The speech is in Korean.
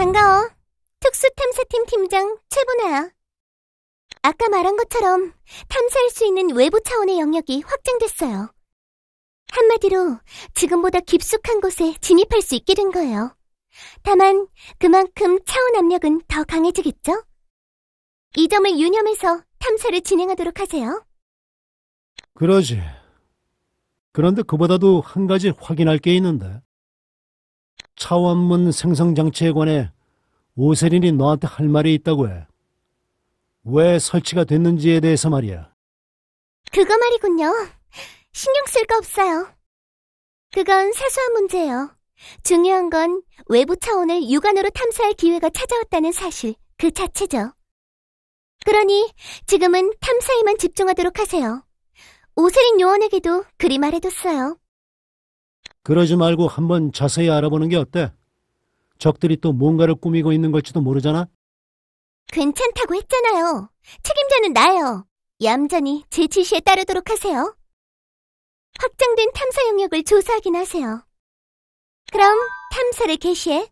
반가워. 특수탐사팀 팀장 최보나야. 아까 말한 것처럼 탐사할 수 있는 외부 차원의 영역이 확장됐어요. 한마디로 지금보다 깊숙한 곳에 진입할 수 있게 된 거예요. 다만 그만큼 차원 압력은 더 강해지겠죠? 이 점을 유념해서 탐사를 진행하도록 하세요. 그러지. 그런데 그보다도 한 가지 확인할 게 있는데. 차원문 생성장치에 관해 오세린이 너한테 할 말이 있다고 해. 왜 설치가 됐는지에 대해서 말이야. 그거 말이군요. 신경 쓸 거 없어요. 그건 사소한 문제예요. 중요한 건 외부 차원을 육안으로 탐사할 기회가 찾아왔다는 사실 그 자체죠. 그러니 지금은 탐사에만 집중하도록 하세요. 오세린 요원에게도 그리 말해뒀어요. 그러지 말고 한번 자세히 알아보는 게 어때? 적들이 또 뭔가를 꾸미고 있는 걸지도 모르잖아? 괜찮다고 했잖아요. 책임자는 나예요. 얌전히 제 지시에 따르도록 하세요. 확장된 탐사 영역을 조사하긴 하세요. 그럼 탐사를 개시해.